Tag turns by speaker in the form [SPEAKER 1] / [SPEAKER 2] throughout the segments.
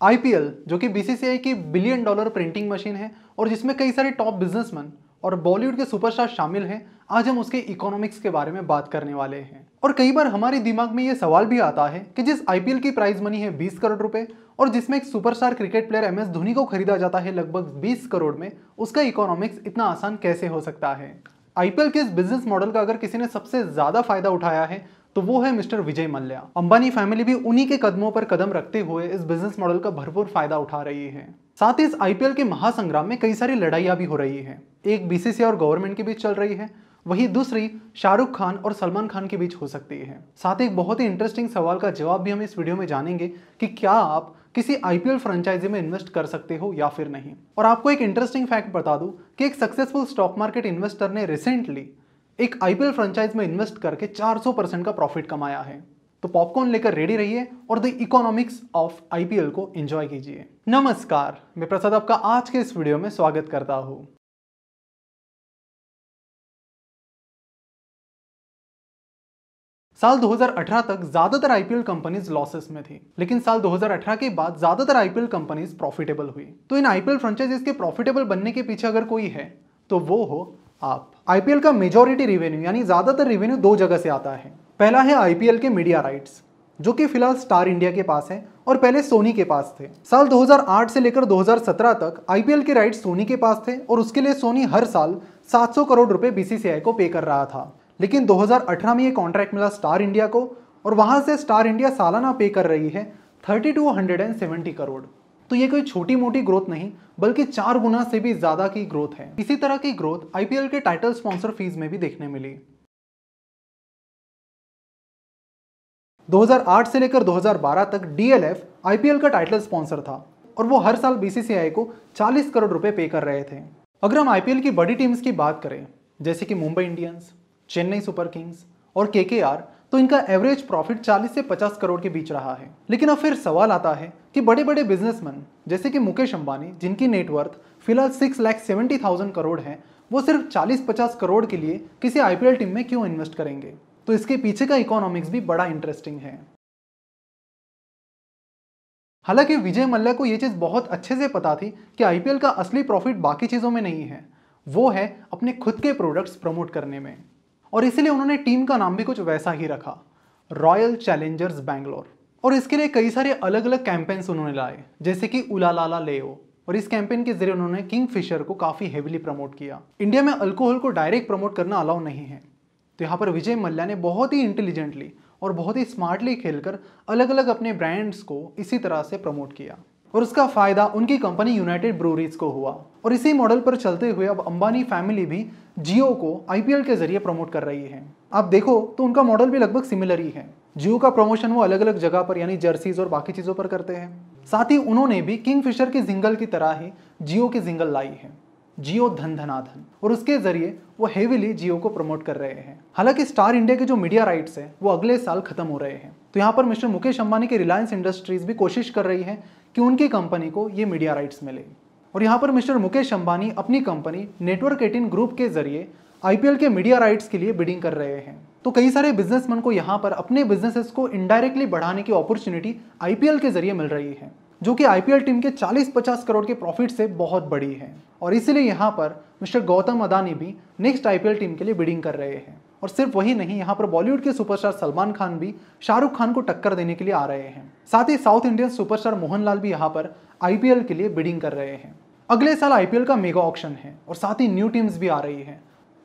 [SPEAKER 1] IPL जो कि BCCI की बिलियन डॉलर प्रिंटिंग मशीन है, और जिसमें कई सारे टॉप बिजनेसमैन और बॉलीवुड के सुपरस्टार शामिल हैं, आज हम उसके इकोनॉमिक्स के बारे में बात करने वाले हैं। और कई बार हमारे दिमाग में ये सवाल भी आता है कि जिस आईपीएल की प्राइज मनी है 20 करोड़ रुपए, और जिसमें एक superstar cricket player M S Dhoni को खरीदा जाता है लगभग 20 करोड़ में, उसका इकोनॉमिक्स इतना आसान कैसे हो सकता है? आईपीएल के इस बिज़नेस मॉडल का अगर किसी ने सबसे ज़्यादा फ़ायदा उठाया है तो वो है मिस्टर विजय मल्ल्या। अंबानी फैमिली भी उन्हीं के कदमों पर कदम रखते हुए इस बिज़नेस मॉडल का भरपूर फ़ायदा उठा रही है। साथ ही इस आईपीएल के महासंग्राम में कई सारी लड़ाइयाँ भी हो रही है। एक बीसीसी और गवर्नमेंट के बीच चल रही है, वही दूसरी शाहरुख खान और सलमान खान के बीच हो सकती है। साथ ही एक बहुत ही इंटरेस्टिंग सवाल का जवाब भी हम इस वीडियो में जानेंगे कि क्या आप किसी आईपीएल फ्रेंचाइजी में इन्वेस्ट कर सकते हो या फिर नहीं। और आपको एक इंटरेस्टिंग फैक्ट बता दूँ कि एक सक्सेसफुल स्टॉक मार्केट इन्वेस्टर ने रिसेंटली एक आईपीएल फ्रेंचाइज में इन्वेस्ट करके 400 परसेंट का प्रॉफिट कमाया है। तो पॉपकॉर्न लेकर रेडी रहिए और द इकोनॉमिक्स ऑफ़ आईपीएल को एंजॉय कीजिए। नमस्कार, मैं प्रसाद आपका आज के इस वीडियो में स्वागत करता हूँ। साल 2018 तक ज़्यादातर आईपीएल कंपनीज़ लॉसेस में थी, लेकिन साल 2018 के बाद ज़्यादातर आईपीएल कंपनीज़ प्रॉफिटेबल हुई। तो इन आईपीएल फ्रेंचाइजीज के प्रॉफिटेबल बनने के पीछे अगर कोई है तो वो हो आप। आईपीएल का मेजोरिटी रिवेन्यू यानी ज़्यादातर रिवेन्यू दो जगह से आता है। पहला है आईपीएल के मीडिया राइट्स जो कि फ़िलहाल स्टार इंडिया के पास है और पहले सोनी के पास थे। साल 2008 से लेकर 2017 तक आईपीएल के राइट्स सोनी के पास थे और उसके लिए सोनी हर साल 700 करोड़ रुपए बीसीसीआई को पे कर रहा था। लेकिन 2018 में ये कॉन्ट्रैक्ट मिला स्टार इंडिया को और वहाँ से स्टार इंडिया सालाना पे कर रही है थर्टी करोड़। तो ये कोई छोटी मोटी ग्रोथ नहीं, बल्कि चार गुना से भी ज़्यादा की ग्रोथ है। इसी तरह की ग्रोथ आईपीएल के टाइटल स्पॉन्सर फ़ीस में भी देखने मिली। 2008 से लेकर 2012 तक डीएलएफ आईपीएल का टाइटल स्पॉन्सर था और वो हर साल बीसीसीआई को 40 करोड़ रुपए पे कर रहे थे। अगर हम आईपीएल की बड़ी टीम्स की बात करें, जैसे कि Mumbai Indians, Chennai super kings और केकेआर तो इनका एवरेज प्रॉफिट 40 से 50 करोड़ के बीच रहा है। लेकिन अब फिर सवाल आता है कि बड़े बड़े बिजनेसमैन जैसे कि मुकेश अंबानी, जिनकी नेटवर्थ फ़िलहाल six lakh seventy thousand crore है, वो सिर्फ़ 40-50 करोड़ के लिए किसी आईपीएल टीम में क्यों इन्वेस्ट करेंगे? तो इसके पीछे का इकोनॉमिक्स भी बड़ा इंटरेस्टिंग है। हालाँकि विजय मल्ल्या को यह चीज़ बहुत अच्छे से पता थी कि आईपीएल का असली प्रॉफिट बाकी चीज़ों में नहीं है, वो है अपने खुद के प्रोडक्ट्स प्रमोट करने में। और इसलिए उन्होंने टीम का नाम भी कुछ वैसा ही रखा रॉयल चैलेंजर्स बैंगलोर और इसके लिए कई सारे अलग अलग कैंपेन्स उन्होंने लाए, जैसे कि उलालाला लेओ और इस कैंपेन के ज़रिए उन्होंने किंग फिशर को काफ़ी हेविली प्रमोट किया। इंडिया में अल्कोहल को डायरेक्ट प्रमोट करना अलाउ नहीं है। तो यहाँ पर विजय मल्ल्या ने बहुत ही इंटेलिजेंटली और बहुत ही स्मार्टली खेलकर अलग अलग अपने ब्रांड्स को इसी तरह से प्रमोट किया। और उसका फ़ायदा उनकी कंपनी यूनाइटेड ब्रूरीज को हुआ। और इसी मॉडल पर चलते हुए अब अंबानी फैमिली भी जियो को आईपीएल के ज़रिए प्रमोट कर रही है। आप देखो तो उनका मॉडल भी लगभग सिमिलर ही है। जियो का प्रमोशन वो अलग अलग जगह पर, यानी जर्सीज और बाकी चीज़ों पर करते हैं। साथ ही उन्होंने भी किंग फिशर की जिंगल की तरह ही जियो की जिंगल लाई है। जियो धन धनाधन और उसके ज़रिए वो हेविली जियो को प्रमोट कर रहे हैं। हालाँकि स्टार इंडिया के जो मीडिया राइट्स है, वो अगले साल खत्म हो रहे हैं। तो यहाँ पर मिस्टर मुकेश अंबानी की रिलायंस इंडस्ट्रीज़ भी कोशिश कर रही है कि उनकी कंपनी को ये मीडिया राइट्स मिले। और यहाँ पर मिस्टर मुकेश अंबानी अपनी कंपनी नेटवर्क एटीन ग्रुप के ज़रिए आईपीएल के मीडिया राइट्स के लिए बिडिंग कर रहे हैं। तो कई सारे बिजनेसमैन को यहाँ पर अपने बिजनेसेस को इनडायरेक्टली बढ़ाने की अपॉर्चुनिटी आईपीएल के ज़रिए मिल रही है, जो कि आईपीएल टीम के 40-50 करोड़ के प्रॉफिट से बहुत बड़ी है। और इसीलिए यहाँ पर मिस्टर गौतम अदानी भी नेक्स्ट आईपीएल टीम के लिए बिडिंग कर रहे हैं। और सिर्फ़ वही नहीं, यहाँ पर बॉलीवुड के सुपरस्टार सलमान खान भी शाहरुख खान को टक्कर देने के लिए आ रहे हैं। साथ ही साउथ इंडियन सुपरस्टार मोहनलाल भी यहाँ पर आईपीएल के लिए बिडिंग कर रहे हैं। अगले साल आईपीएल का मेगा ऑप्शन है और साथ ही न्यू टीम्स भी आ रही है।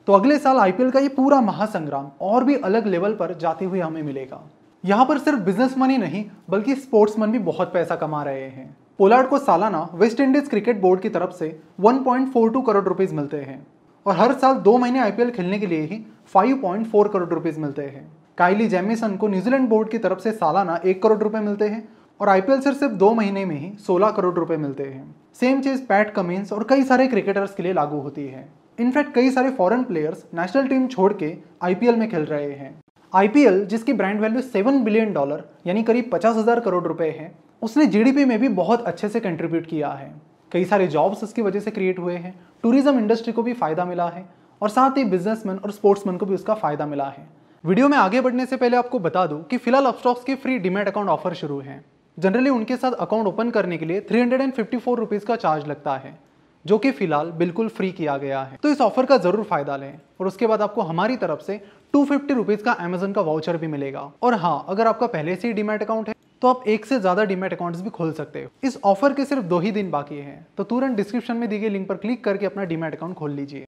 [SPEAKER 1] तो अगले साल आईपीएल का ये पूरा महासंग्राम और भी अलग लेवल पर जाते हुए हमें मिलेगा। यहाँ पर सिर्फ़ बिजनेसमैन ही नहीं, बल्कि स्पोर्ट्समैन भी बहुत पैसा कमा रहे हैं। पोलार्ड को सालाना वेस्ट इंडीज क्रिकेट बोर्ड की तरफ़ से 1.42 करोड़ रुपीज़ मिलते हैं। और हर साल दो महीने आईपीएल खेलने के लिए ही 5.4 करोड़ रुपीस मिलते हैं। काइली जैमिसन को न्यूजीलैंड बोर्ड की तरफ़ से सालाना एक करोड़ रुपए मिलते हैं और आईपीएल से सिर्फ़ दो महीने में ही 16 करोड़ रुपए मिलते हैं। सेम चीज़ पैट कमिंस और कई सारे क्रिकेटर्स के लिए लागू होती है। इनफैक्ट कई सारे फॉरेन प्लेयर्स नेशनल टीम छोड़ के आईपीएल में खेल रहे हैं। आईपीएल जिसकी brand value seven billion dollar यानी करीब पचास हज़ार करोड़ रुपए है, उसने जीडीपी में भी बहुत अच्छे से कंट्रीब्यूट किया है। कई सारे जॉब्स उसकी वजह से क्रिएट हुए हैं। टूरिज़्म इंडस्ट्री को भी फ़ायदा मिला है और साथ ही बिजनेसमैन और स्पोर्ट्समैन को भी उसका फ़ायदा मिला है। वीडियो में आगे बढ़ने से पहले आपको बता दूँ कि फ़िलहाल अपस्टॉक्स के फ्री डिमेट अकाउंट ऑफ़र शुरू है। जनरली उनके साथ अकाउंट ओपन करने के लिए थ्री हंड्रेड का चार्ज लगता है, जो कि फ़िलहाल बिल्कुल फ्री किया गया है। तो इस ऑफ़र का ज़रूर फ़ायदा लें और उसके बाद आपको हमारी तरफ़ से टू फिफ्टी रुपीज़ का अमेजन का वाउचर भी मिलेगा। और हाँ अगर आपका पहले से ही डीमेट अकाउंट है तो आप एक से ज़्यादा डीमेट अकाउंट्स भी खोल सकते हो। इस ऑफ़र के सिर्फ़ दो ही दिन बाकी हैं। तो तुरंत डिस्क्रिप्शन में दी गई लिंक पर क्लिक करके अपना डीमेट अकाउंट खोल लीजिए।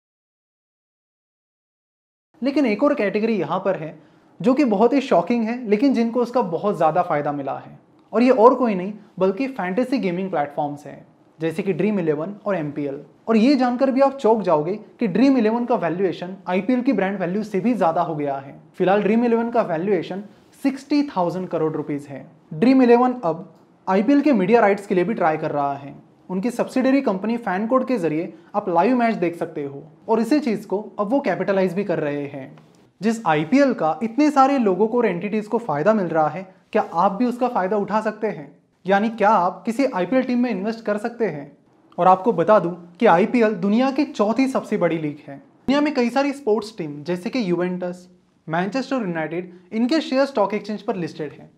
[SPEAKER 1] लेकिन एक और कैटेगरी यहाँ पर है, जो कि बहुत ही शॉकिंग है, लेकिन जिनको उसका बहुत ज़्यादा फ़ायदा मिला है। और ये और कोई नहीं, बल्कि फैंटेसी गेमिंग प्लेटफॉर्म्स हैं, जैसे कि ड्रीम इलेवन और MPL और ये जानकर भी आप चौक जाओगे कि ड्रीम इलेवन का वैल्यूएशन आईपीएल की ब्रांड वैल्यू से भी ज़्यादा हो गया है। फ़िलहाल ड्रीम इलेवन का valuation sixty thousand crore rupees है। ड्रीम इलेवन अब आईपीएल के मीडिया राइट्स के लिए भी ट्राई कर रहा है। उनकी सब्सिडरी कंपनी फ़ैन कोड के ज़रिए आप लाइव मैच देख सकते हो और इसी चीज़ को अब वो कैपिटलाइज भी कर रहे हैं। जिस आईपीएल का इतने सारे लोगों को और एंटिटीज को फ़ायदा मिल रहा है, क्या आप भी उसका फ़ायदा उठा सकते हैं? यानी क्या आप किसी आईपीएल टीम में इन्वेस्ट कर सकते हैं? और आपको बता दूँ कि आईपीएल दुनिया की चौथी सबसे बड़ी लीग है। दुनिया में कई सारी स्पोर्ट्स टीम जैसे कि यूवेंटस मैनचेस्टर यूनाइटेड इनके शेयर स्टॉक एक्सचेंज पर लिस्टेड हैं।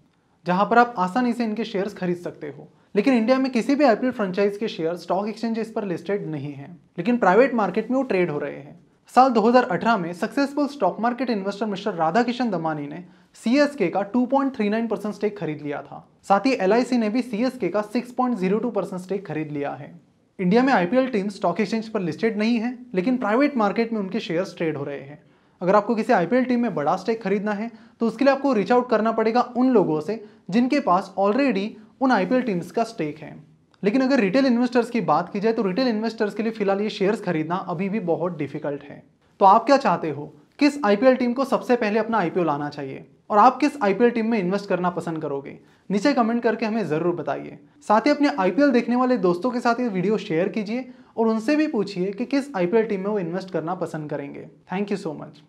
[SPEAKER 1] जहाँ पर आप आसानी से इनके शेयर्स खरीद सकते हो। लेकिन इंडिया में किसी भी आईपीएल फ्रेंचाइज के शेयर स्टॉक एक्सचेंजेस पर लिस्टेड नहीं है। लेकिन प्राइवेट मार्केट में वो ट्रेड हो रहे हैं। साल 2018 में successful stock market investor mister Radhakishan Damani ने सीएसके का 2.39 परसेंट स्टेक खरीद लिया था। साथ ही LIC ने भी सीएसके का 6.02 परसेंट स्टेक खरीद लिया है। इंडिया में आईपीएल टीम स्टॉक एक्सचेंज पर लिस्टेड नहीं है, लेकिन प्राइवेट मार्केट में उनके शेयर्स ट्रेड हो रहे हैं। अगर आपको किसी आईपीएल टीम में बड़ा स्टेक खरीदना है तो उसके लिए आपको रीच आउट करना पड़ेगा उन लोगों से जिनके पास ऑलरेडी उन आईपीएल टीम्स का स्टेक है। लेकिन अगर रिटेल इन्वेस्टर्स की बात की जाए तो रिटेल इन्वेस्टर्स के लिए फ़िलहाल ये शेयर्स खरीदना अभी भी बहुत डिफ़िकल्ट है। तो आप क्या चाहते हो? किस आईपीएल टीम को सबसे पहले अपना आईपीओ लाना चाहिए? और आप किस आईपीएल टीम में इन्वेस्ट करना पसंद करोगे? नीचे कमेंट करके हमें ज़रूर बताइए। साथ ही अपने आईपीएल देखने वाले दोस्तों के साथ ये वीडियो शेयर कीजिए और उनसे भी पूछिए कि किस आईपीएल टीम में वो इन्वेस्ट करना पसंद करेंगे। Thank you so much